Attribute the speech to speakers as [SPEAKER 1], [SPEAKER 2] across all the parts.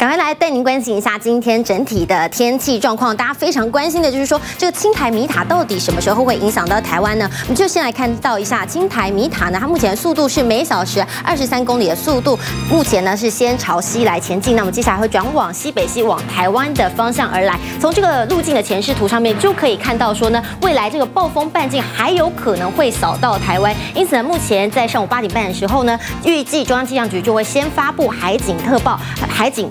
[SPEAKER 1] 赶快来带您关心一下今天整体的天气状况。大家非常关心的就是说，这个青台米塔到底什么时候会影响到台湾呢？我们就先来看到一下青台米塔呢，它目前的速度是每小时二十三公里的速度，目前呢是先朝西来前进，那么接下来会转往西北西往台湾的方向而来。从这个路径的前视图上面就可以看到说呢，未来这个暴风半径还有可能会扫到台湾。因此呢，目前在上午八点半的时候呢，预计中央气象局就会先发布海警特报，海警。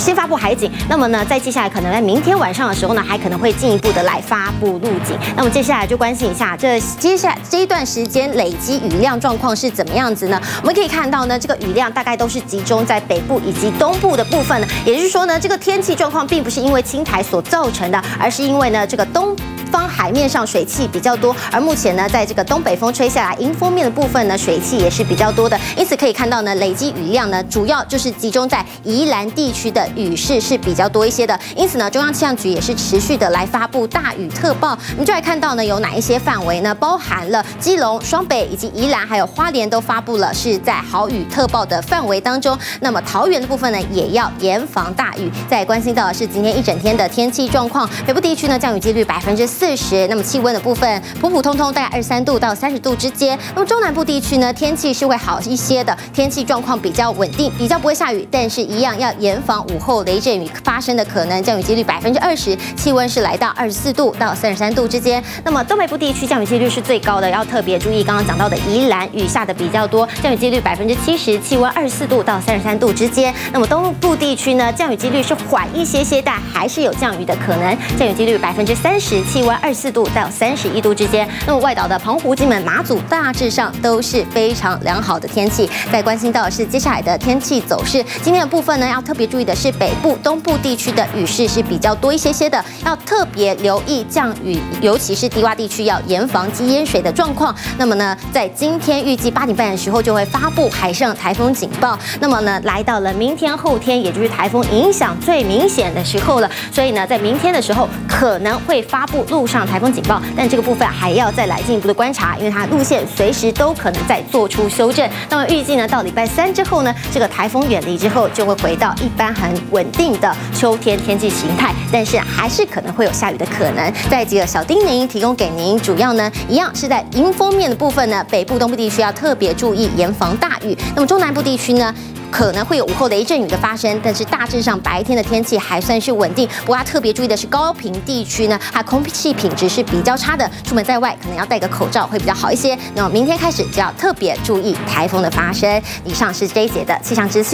[SPEAKER 1] 先发布海景，那么呢，在接下来可能在明天晚上的时候呢，还可能会进一步的来发布路警。那么接下来就关心一下，这接下来这一段时间累积雨量状况是怎么样子呢？我们可以看到呢，这个雨量大概都是集中在北部以及东部的部分呢，也就是说呢，这个天气状况并不是因为青苔所造成的，而是因为呢，这个东。方海面上水汽比较多，而目前呢，在这个东北风吹下来，迎风面的部分呢，水汽也是比较多的，因此可以看到呢，累积雨量呢，主要就是集中在宜兰地区的雨势是比较多一些的，因此呢，中央气象局也是持续的来发布大雨特报。我们就来看到呢，有哪一些范围呢？包含了基隆、双北以及宜兰，还有花莲都发布了是在豪雨特报的范围当中。那么桃园的部分呢，也要严防大雨。再关心到的是今天一整天的天气状况，北部地区呢，降雨几率百分之。四十，那么气温的部分普普通通，大概二十三度到三十度之间。那么中南部地区呢，天气是会好一些的，天气状况比较稳定，比较不会下雨，但是一样要严防午后雷阵雨发生的可能，降雨几率百分之二十，气温是来到二十四度到三十三度之间。那么东北部地区降雨几率是最高的，要特别注意刚刚讲到的宜兰雨下的比较多，降雨几率百分之七十，气温二十四度到三十三度之间。那么东部地区呢，降雨几率是缓一些些，但还是有降雨的可能，降雨几率百分之三十，气温。二十四度到三十一度之间，那么外岛的澎湖、金门、马祖大致上都是非常良好的天气。在关心到的是接下来的天气走势，今天的部分呢，要特别注意的是北部、东部地区的雨势是比较多一些些的，要特别留意降雨，尤其是低洼地区要严防积淹水的状况。那么呢，在今天预计八点半的时候就会发布海上台风警报。那么呢，来到了明天、后天，也就是台风影响最明显的时候了。所以呢，在明天的时候可能会发布路。上上台风警报，但这个部分还要再来进一步的观察，因为它路线随时都可能再做出修正。那么预计呢，到礼拜三之后呢，这个台风远离之后，就会回到一般很稳定的秋天天气形态，但是还是可能会有下雨的可能。再几个小叮咛提供给您，主要呢一样是在迎风面的部分呢，北部、东部地区要特别注意严防大雨。那么中南部地区呢？可能会有午后雷阵雨的发生，但是大致上白天的天气还算是稳定。不过要特别注意的是，高频地区呢，它空气品质是比较差的，出门在外可能要戴个口罩会比较好一些。那么明天开始就要特别注意台风的发生。以上是这一节的气象资讯。